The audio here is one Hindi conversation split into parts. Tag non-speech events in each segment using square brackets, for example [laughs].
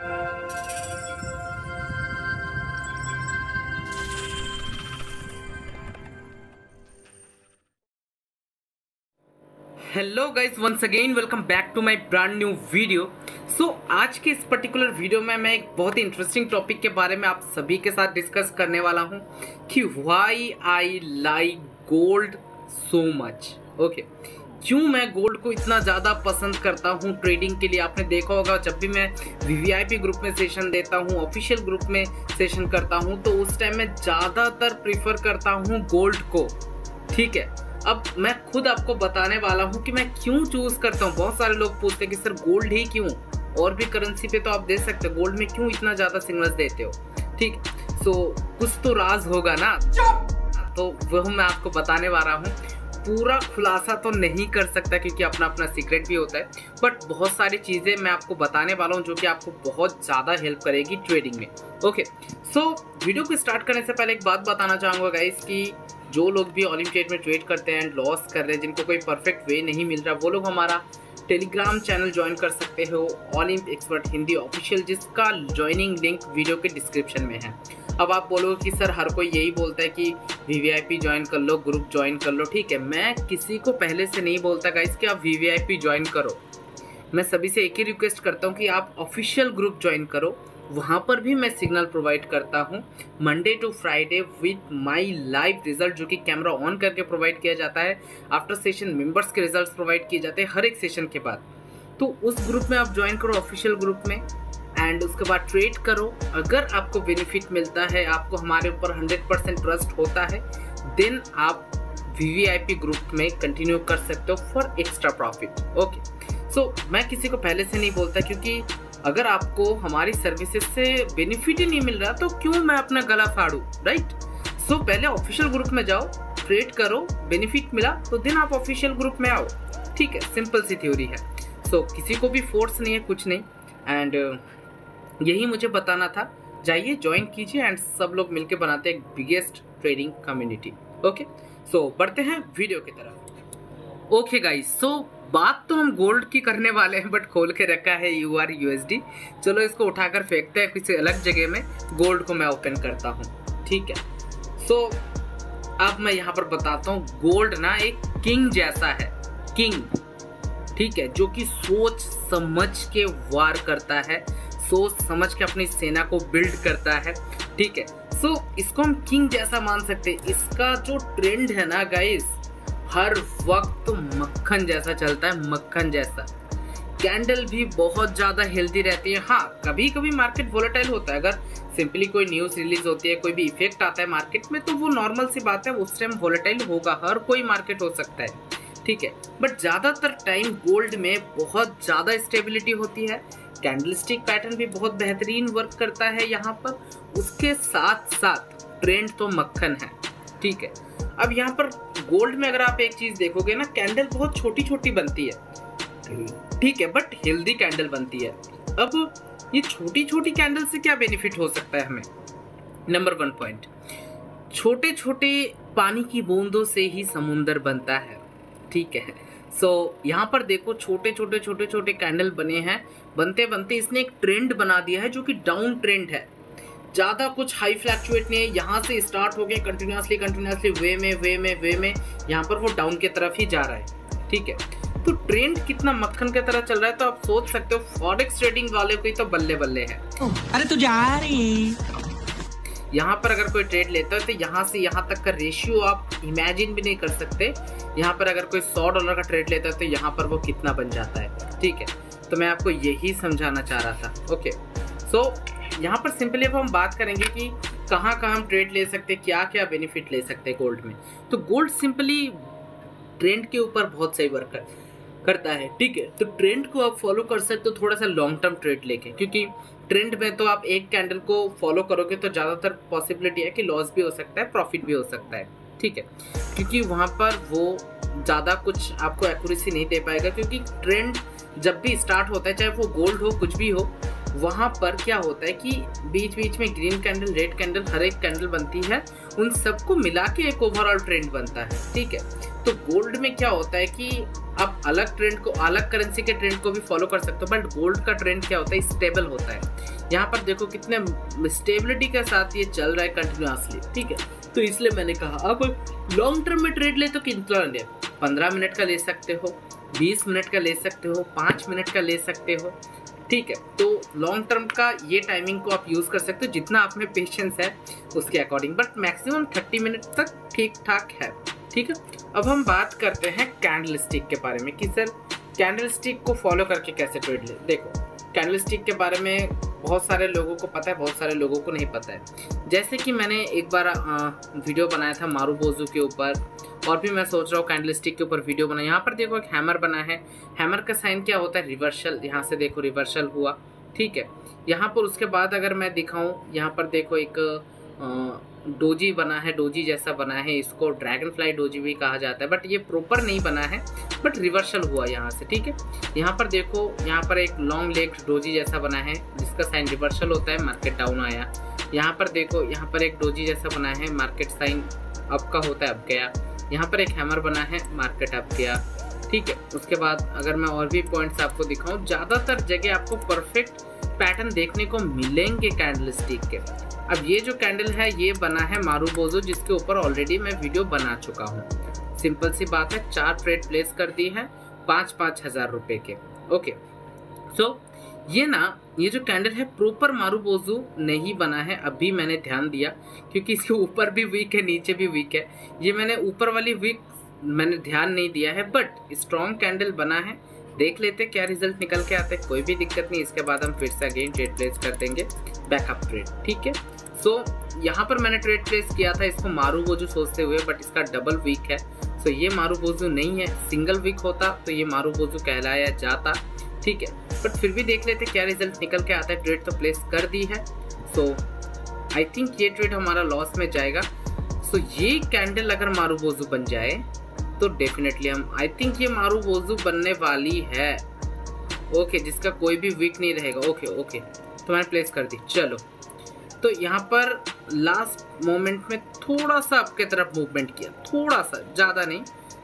Hello guys once again welcome back to my brand new video so आज के इस पर्टिकुलर वीडियो में मैं एक बहुत ही इंटरेस्टिंग टॉपिक के बारे में आप सभी के साथ डिस्कस करने वाला हूँ कि why I like gold so much okay क्यों मैं गोल्ड को इतना ज़्यादा पसंद करता हूँ? ट्रेडिंग के लिए आपने देखा होगा जब भी मैं वीवीआईपी ग्रुप में सेशन देता हूँ ऑफिशियल ग्रुप में सेशन करता हूँ तो उस टाइम मैं ज़्यादातर प्रीफर करता हूँ गोल्ड को। ठीक है? अब मैं खुद आपको बताने वाला हूँ कि मैं क्यों चूज़ करता हूँ। बहुत सारे लोग पूछते हैं कि सर गोल्ड ही क्यों? और भी करेंसी पे तो आप दे सकते हो। गोल्ड में क्यों इतना ज़्यादा सिग्नल्स देते हो? ठीक? सो कुछ तो राज होगा ना? तो वह मैं आपको बताने वाला हूँ। पूरा खुलासा तो नहीं कर सकता क्योंकि अपना अपना सीक्रेट भी होता है। बट बहुत सारी चीज़ें मैं आपको बताने वाला हूँ जो कि आपको बहुत ज़्यादा हेल्प करेगी ट्रेडिंग में। ओके सो वीडियो को स्टार्ट करने से पहले एक बात बताना चाहूँगा गाइस कि जो लोग भी ऑलिम्पियड में ट्रेड करते हैं एंड लॉस कर रहे हैं, जिनको कोई परफेक्ट वे नहीं मिल रहा, वो लोग हमारा टेलीग्राम चैनल ज्वाइन कर सकते हो। ऑलिम्प एक्सपर्ट हिंदी ऑफिशियल जिसका ज्वाइनिंग लिंक वीडियो के डिस्क्रिप्शन में है। अब आप बोलोगे कि सर हर कोई यही बोलता है कि V V I P join कर लो ग्रुप ज्वाइन कर लो, ठीक है। मैं किसी को पहले से नहीं बोलता गाइस कि आप V V I P join करो। मैं सभी से एक ही रिक्वेस्ट करता हूँ कि आप ऑफिशियल ग्रुप ज्वाइन करो। वहाँ पर भी मैं सिग्नल प्रोवाइड करता हूँ Monday to Friday with my live result जो कि कैमरा ऑन करके प्रोवाइड किया जाता है। आफ्टर सेशन मेंबर्स के रिजल्ट्स प्रोवाइड किए जाते हैं, हर एक सेशन के बाद। तो उस ग्रुप में आप ज्वाइन करो ऑफिशियल ग्रुप में। एंड उसके बाद ट्रेड करो। अगर आपको बेनिफिट मिलता है आपको हमारे ऊपर 100 परसेंट ट्रस्ट होता है देन आप वीवीआईपी ग्रुप में कंटिन्यू कर सकते हो for extra profit okay so मैं किसी को पहले से नहीं बोलता क्योंकि अगर आपको हमारी सर्विसेज़ से बेनिफिट ही नहीं मिल रहा तो क्यों मैं अपना गला फाड़ू? राइट सो पहले ऑफिशियल ग्रुप में जाओ ट्रेड करो बेनिफिट मिला तो दिन आप ऑफिशियल ग्रुप में आओ। ठीक है? सिंपल सी थ्योरी है। सो so, किसी को भी फोर्स नहीं है कुछ नहीं। एंड यही मुझे बताना था। जाइए ज्वाइन कीजिए एंड सब लोग मिलकर बनाते हैं biggest trading community okay so बढ़ते हैं वीडियो की तरफ़। ओके गाइस सो बात तो हम गोल्ड की करने वाले हैं बट खोल के रखा है यू आर यूएसडी चलो इसको उठाकर फेंकते हैं किसी अलग जगह में। गोल्ड को मैं ओपन करता हूँ ठीक है? सो so, अब मैं यहाँ पर बताता हूँ गोल्ड ना एक किंग जैसा है किंग ठीक है? जो कि सोच समझ के वार करता है। सोच समझ के अपनी सेना को बिल्ड करता है ठीक है? सो so, इसको हम किंग जैसा मान सकते हैं। इसका जो ट्रेंड है ना गाइस हर वक्त मक्खन जैसा चलता है मक्खन जैसा। कैंडल भी बहुत ज़्यादा हेल्दी रहती है। हाँ कभी कभी मार्केट वोलेटाइल होता है। अगर सिंपली कोई न्यूज़ रिलीज़ होती है कोई भी इफ़ेक्ट आता है मार्केट में तो वो नॉर्मल सी बात है उस टाइम वोलेटाइल होगा। हर कोई मार्केट हो सकता है ठीक है? बट ज़्यादातर टाइम गोल्ड में बहुत ज़्यादा स्टेबिलिटी होती है। कैंडल स्टिक पैटर्न भी बहुत बेहतरीन वर्क करता है यहाँ पर। उसके साथ साथ ट्रेंड तो मक्खन है, ठीक है। अब यहाँ पर गोल्ड में अगर आप एक चीज़ देखोगे ना कैंडल बहुत छोटी छोटी बनती है। ठीक है बट हेल्दी कैंडल बनती है। अब ये छोटी छोटी कैंडल से क्या बेनिफिट हो सकता है हमें? नंबर वन पॉइंट छोटे छोटे पानी की बूंदों से ही समुंदर बनता है, ठीक है। सो so, यहाँ पर देखो छोटे छोटे छोटे छोटे कैंडल बने हैं। बनते बनते इसने एक ट्रेंड बना दिया है जो कि डाउन ट्रेंड है। ज़्यादा कुछ हाई फ्लैक्चुएट नहीं है। यहाँ से स्टार्ट हो गया कंटिन्यूसली कंटिन्यूसली वे में वे में वे में। यहाँ पर वो डाउन की तरफ़ ही जा रहा है। ठीक है? तो ट्रेंड कितना मक्खन की तरह चल रहा है तो आप सोच सकते हो फॉरेक्स ट्रेडिंग वाले को ही तो बल्ले बल्ले है अरे तू जा रही यहाँ पर अगर कोई ट्रेड लेता है तो यहाँ से यहाँ तक का रेशियो आप इमेजिन भी नहीं कर सकते। यहाँ पर अगर कोई सौ डॉलर का ट्रेड लेता है तो यहाँ पर वो कितना बन जाता है। ठीक है? तो मैं आपको यही समझाना चाह रहा था। ओके सो so, यहाँ पर सिंपली अब हम बात करेंगे कि कहाँ कहाँ हम ट्रेड ले सकते हैं क्या क्या बेनिफिट ले सकते हैं गोल्ड में। तो गोल्ड सिंपली ट्रेंड के ऊपर बहुत सही वर्क कर, करता है। ठीक है? तो ट्रेंड को आप फॉलो कर सकते हो थोड़ा सा लॉन्ग टर्म ट्रेड लेके क्योंकि ट्रेंड में तो आप एक कैंडल को फॉलो करोगे तो ज़्यादातर पॉसिबिलिटी है कि लॉस भी हो सकता है, प्रॉफिट भी हो सकता है। ठीक है? क्योंकि वहाँ पर वो ज़्यादा कुछ आपको एक्यूरेसी नहीं दे पाएगा, क्योंकि ट्रेंड जब भी स्टार्ट होता है, चाहे वो गोल्ड हो, कुछ भी हो, वहाँ पर क्या होता है कि बीच बीच में ग्रीन कैंडल रेड कैंडल हर एक कैंडल बनती है, उन सबको मिला के एक ओवरऑल ट्रेंड बनता है। ठीक है? तो गोल्ड में क्या होता है कि आप अलग ट्रेंड को, अलग करेंसी के ट्रेंड को भी फॉलो कर सकते हो बट गोल्ड का ट्रेंड क्या होता है? स्टेबल होता है। यहाँ पर देखो कितने स्टेबिलिटी के साथ ये चल रहा है कंटिन्यूसली ठीक है? तो इसलिए मैंने कहा, अब लॉन्ग टर्म में ट्रेड ले तो कितना ले पंद्रह मिनट का ले सकते हो, बीस मिनट का ले सकते हो, पाँच मिनट का ले सकते हो, ठीक है? तो लॉन्ग टर्म का ये टाइमिंग को आप यूज़ कर सकते हो, जितना आप में पेशेंस है, उसके according but maximum thirty minute तक ठीक ठाक है। ठीक है? अब हम बात करते हैं कैंडल स्टिक के बारे में कि सर कैंडल स्टिक को फॉलो करके कैसे ट्रेड ले? देखो कैंडल स्टिक के बारे में बहुत सारे लोगों को पता है बहुत सारे लोगों को नहीं पता है। जैसे कि मैंने एक बार आ, वीडियो बनाया था मारू बोजू के ऊपर और भी मैं सोच रहा हूँ कैंडल स्टिक के ऊपर वीडियो बना यहाँ पर देखो एक हैमर बना है। हैमर का साइन क्या होता है? रिवर्सल यहाँ से देखो रिवर्सल हुआ ठीक है? यहाँ पर उसके बाद अगर मैं दिखाऊँ यहाँ पर देखो एक डोजी बना है, डोजी जैसा बना है, इसको ड्रैगन फ्लाई डोजी भी कहा जाता है बट ये प्रॉपर नहीं बना है बट रिवर्सल हुआ यहाँ से, ठीक है? यहाँ पर देखो, यहाँ पर एक लॉन्ग लेग डोजी जैसा बना है, जिसका साइन रिवर्सल होता है मार्केट डाउन आया। यहाँ पर देखो, यहाँ पर एक डोजी जैसा बना है मार्केट साइन अप का होता है, अब गया। यहाँ पर एक हैमर बना है मार्केट अप गया, ठीक है? उसके बाद अगर मैं और भी पॉइंट्स आपको दिखाऊँ, ज़्यादातर जगह आपको परफेक्ट पैटर्न देखने को मिलेंगे कैंडल स्टिक के। अब ये जो कैंडल है ये बना है मारू बोजो जिसके ऊपर ऑलरेडी मैं वीडियो बना चुका हूँ। सिंपल सी बात है चार ट्रेड प्लेस कर दी है पाँच पाँच हज़ार रुपए के। ओके सो so, ये ना ये जो कैंडल है प्रॉपर मारू बोजू नहीं बना है अभी मैंने ध्यान दिया क्योंकि इसके ऊपर भी वीक है नीचे भी वीक है। ये मैंने ऊपर वाली वीक मैंने ध्यान नहीं दिया है बट स्ट्रॉन्ग कैंडल बना है। देख लेते क्या रिज़ल्ट निकल के आते कोई भी दिक्कत नहीं इसके बाद हम फिर से अगेन ट्रेड प्लेस कर देंगे बैकअप ट्रेड ठीक है? सो so, यहाँ पर मैंने ट्रेड प्लेस किया था इसको मारू बोजू सोचते हुए बट इसका डबल वीक है। सो so, ये मारू बोजू नहीं है सिंगल वीक होता तो ये मारू बोजू कहलाया जाता ठीक है। बट फिर भी देख लेते क्या रिज़ल्ट निकल के आता है ट्रेड तो प्लेस कर दी है। सो आई थिंक ये ट्रेड हमारा लॉस में जाएगा। सो so, ये कैंडल अगर मारू बोजू बन जाए तो डेफिनेटली हम आई थिंक ये मारू बोजू बनने वाली है। ओके okay, जिसका कोई भी वीक नहीं रहेगा। Okay okay, okay okay. तो मैंने प्लेस कर दी। चलो। तो यहाँ पर लास्ट मोमेंट में थोड़ा सा आपके तरफ़ मूवमेंट किया थोड़ा सा ज़्यादा नहीं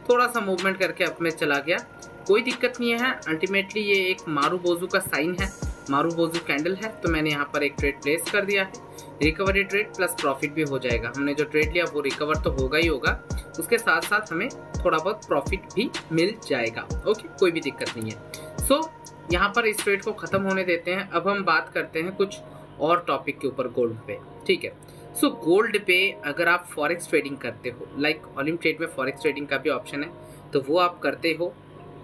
थोड़ा सा मूवमेंट करके अप में चला गया। कोई दिक्कत नहीं है अल्टीमेटली ये एक मारू बोजू का साइन है मारू बोजू कैंडल है तो मैंने यहाँ पर एक ट्रेड प्लेस कर दिया है। रिकवरी ट्रेड प्लस प्रॉफिट भी हो जाएगा। हमने जो ट्रेड लिया वो रिकवर तो होगा ही होगा। उसके साथ साथ हमें थोड़ा बहुत प्रॉफिट भी मिल जाएगा। ओके कोई भी दिक्कत नहीं है। सो so, यहाँ पर इस ट्रेड को ख़त्म होने देते हैं। अब हम बात करते हैं कुछ और टॉपिक के ऊपर गोल्ड पे ठीक है? सो so, गोल्ड पे अगर आप फॉरेक्स ट्रेडिंग करते हो लाइक ऑलिम ट्रेड में फॉरेक्स ट्रेडिंग का भी ऑप्शन है तो वो आप करते हो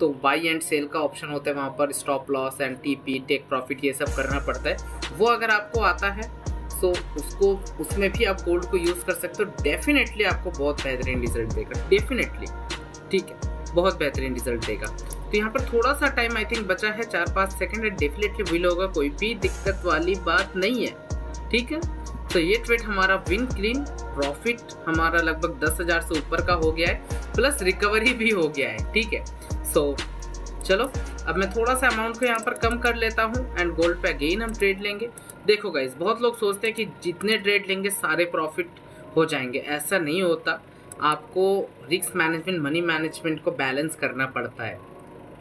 तो बाई एंड सेल का ऑप्शन होता है वहाँ पर stop loss and T P take profit ये सब करना पड़ता है। वो अगर आपको आता है तो उसको उसमें भी आप गोल्ड को यूज़ कर सकते हो। डेफिनेटली आपको बहुत बेहतरीन रिज़ल्ट देगा डेफिनेटली ठीक है? बहुत बेहतरीन रिज़ल्ट देगा। तो यहाँ पर थोड़ा सा टाइम आई थिंक बचा है चार पाँच सेकेंड डेफिनेटली विल होगा कोई भी दिक्कत वाली बात नहीं है। ठीक है? तो ये ट्रेड हमारा विन क्लीन प्रॉफिट हमारा लगभग दस हज़ार से ऊपर का हो गया है प्लस रिकवरी भी हो गया है। ठीक है? सो so, चलो अब मैं थोड़ा सा अमाउंट को यहाँ पर कम कर लेता हूँ एंड गोल्ड पे अगेन हम ट्रेड लेंगे। देखो गाइज़ बहुत लोग सोचते हैं कि जितने ट्रेड लेंगे सारे प्रॉफिट हो जाएँगे। ऐसा नहीं होता। आपको रिस्क मैनेजमेंट मनी मैनेजमेंट को बैलेंस करना पड़ता है।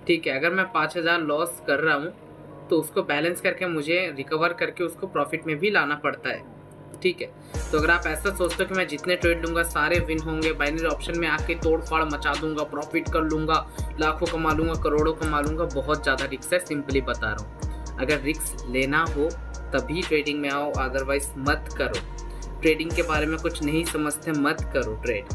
ठीक है, अगर मैं पाँच हज़ार लॉस कर रहा हूँ तो उसको बैलेंस करके मुझे रिकवर करके उसको प्रॉफिट में भी लाना पड़ता है। ठीक है तो अगर आप ऐसा सोचते हो कि मैं जितने ट्रेड लूँगा, सारे विन होंगे बाइनरी ऑप्शन में आके तोड़ फाड़ मचा दूँगा प्रॉफिट कर लूँगा, लाखों कमा लूँगा, करोड़ों कमा लूँगा, बहुत ज़्यादा रिक्स है सिंपली बता रहा हूँ। अगर रिक्स लेना हो, तभी ट्रेडिंग में आओ अदरवाइज़ मत करो। ट्रेडिंग के बारे में कुछ नहीं समझते, मत करो ट्रेड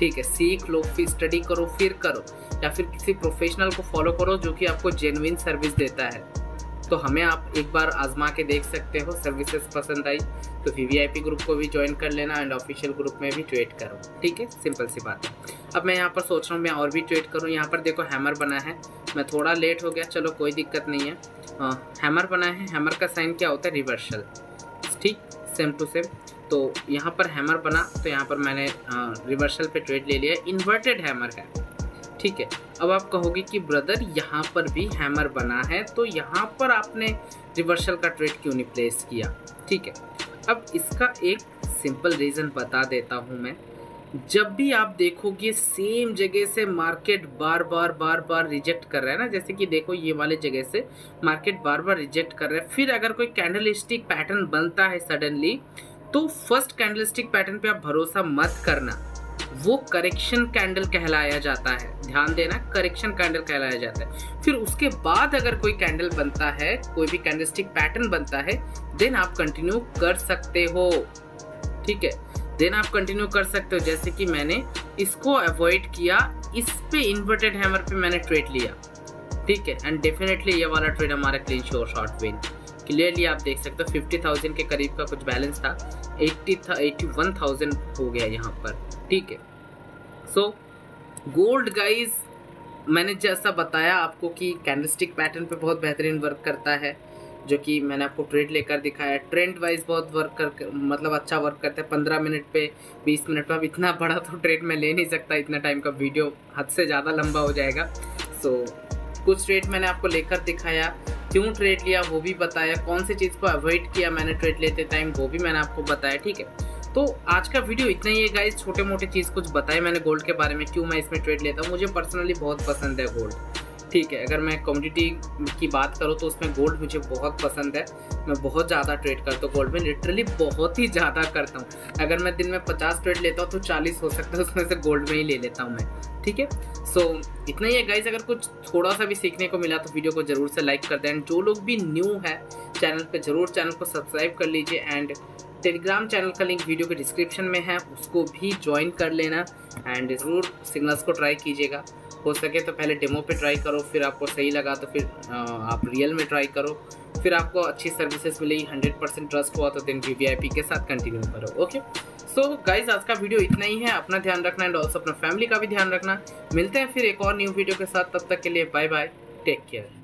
ठीक है सीख लो फिर स्टडी करो फिर करो या फिर किसी प्रोफेशनल को फॉलो करो जो कि आपको जेनविन सर्विस देता है। तो हमें आप एक बार आजमा के देख सकते हो सर्विसेज़ पसंद आई तो वी ग्रुप को भी ज्वाइन कर लेना एंड ऑफिशियल ग्रुप में भी ट्वेट करो ठीक है? सिंपल सी बात है। अब मैं यहाँ पर सोच रहा हूँ मैं और भी ट्वेट करूँ। यहाँ पर देखो हैमर बना है मैं थोड़ा लेट हो गया चलो कोई दिक्कत नहीं है। आ, हैमर बना है हैमर का साइन क्या होता है? रिवर्सल ठीक? सेम टू सेम तो यहाँ पर हैमर बना तो यहाँ पर मैंने रिवर्सल पे ट्रेड ले लिया इन्वर्टेड हैमर है। ठीक है, अब आप कहोगे कि ब्रदर यहाँ पर भी हैमर बना है तो यहाँ पर आपने रिवर्सल का ट्रेड क्यों नहीं प्लेस किया? ठीक है, अब इसका एक सिंपल रीज़न बता देता हूँ मैं। जब भी आप देखोगे सेम जगह से मार्केट बार बार बार बार रिजेक्ट कर रहा है ना, जैसे कि देखो ये वाले जगह से मार्केट बार बार रिजेक्ट कर रहा है, फिर अगर कोई कैंडल स्टिक पैटर्न बनता है सडनली तो फ़र्स्ट कैंडल स्टिक पैटर्न पे आप भरोसा मत करना। वो करेक्शन कैंडल कहलाया जाता है। ध्यान देना करेक्शन कैंडल कहलाया जाता है। फिर उसके बाद अगर कोई कैंडल बनता है, कोई भी कैंडलस्टिक पैटर्न बनता है देन आप कंटिन्यू कर सकते हो। ठीक है? देन आप कंटिन्यू कर सकते हो। जैसे कि मैंने इसको अवॉइड किया, इस पे इन्वर्टेड हैमर पे मैंने ट्रेड लिया। ठीक है? एंड डेफिनेटली ये वाला ट्रेड हमारा clean sure short win clearly आप देख सकते हो फिफ्टी थाउज़ेंड के करीब का कुछ बैलेंस था। एट्टी था एट्टी वन थाउज़ेंड हो गया यहाँ पर ठीक है? सो गोल्ड गाइज़ मैंने जैसा बताया आपको कि कैंडलस्टिक पैटर्न पे बहुत बेहतरीन वर्क करता है जो कि मैंने आपको ट्रेड लेकर दिखाया ट्रेंड वाइज बहुत वर्क कर मतलब अच्छा वर्क करता है। पंद्रह मिनट पे बीस मिनट पे अब इतना [laughs] बड़ा तो ट्रेड मैं ले नहीं सकता इतना टाइम का वीडियो हद से ज़्यादा लंबा हो जाएगा। सो so, कुछ ट्रेड मैंने आपको लेकर दिखाया। क्यों ट्रेड लिया, वो भी बताया, कौन सी चीज़ को अवॉइड किया मैंने ट्रेड लेते टाइम वो भी मैंने आपको बताया, ठीक है? तो आज का वीडियो इतना ही है गाइस छोटे मोटे चीज़ कुछ बताए मैंने गोल्ड के बारे में, क्यों मैं इसमें ट्रेड लेता हूँ? मुझे पर्सनली बहुत पसंद है गोल्ड ठीक है? अगर मैं कम्युनिटी की बात करूँ तो उसमें गोल्ड मुझे बहुत पसंद है। मैं बहुत ज़्यादा ट्रेड करता हूँ गोल्ड में लिटरली बहुत ही ज़्यादा करता हूँ। अगर मैं दिन में पचास ट्रेड लेता हूँ तो चालीस हो सकता है, उसमें से गोल्ड में ही ले लेता हूँ मैं। ठीक है? सो so, इतना ही है गाइज़ अगर कुछ थोड़ा सा भी सीखने को मिला तो वीडियो को ज़रूर से लाइक कर दें। जो लोग भी न्यू है चैनल पे ज़रूर चैनल को सब्सक्राइब कर लीजिए। एंड टेलीग्राम चैनल का लिंक वीडियो के डिस्क्रिप्शन में है उसको भी ज्वाइन कर लेना। एंड ज़रूर सिग्नल्स को ट्राई कीजिएगा। हो सके तो पहले डेमो पे ट्राई करो फिर आपको सही लगा तो फिर आप रियल में ट्राई करो। फिर आपको अच्छी सर्विसेज़ मिलेगी हंड्रेड परसेंट ट्रस्ट हुआ तो दिन वी के साथ कंटिन्यू करो ओके सो गाइज़ आज का वीडियो इतना ही है, अपना ध्यान रखना एंड ऑल्सो अपना फैमिली का भी ध्यान रखना। मिलते हैं फिर एक और न्यू वीडियो के साथ, तब तक के लिए बाय बाय टेक केयर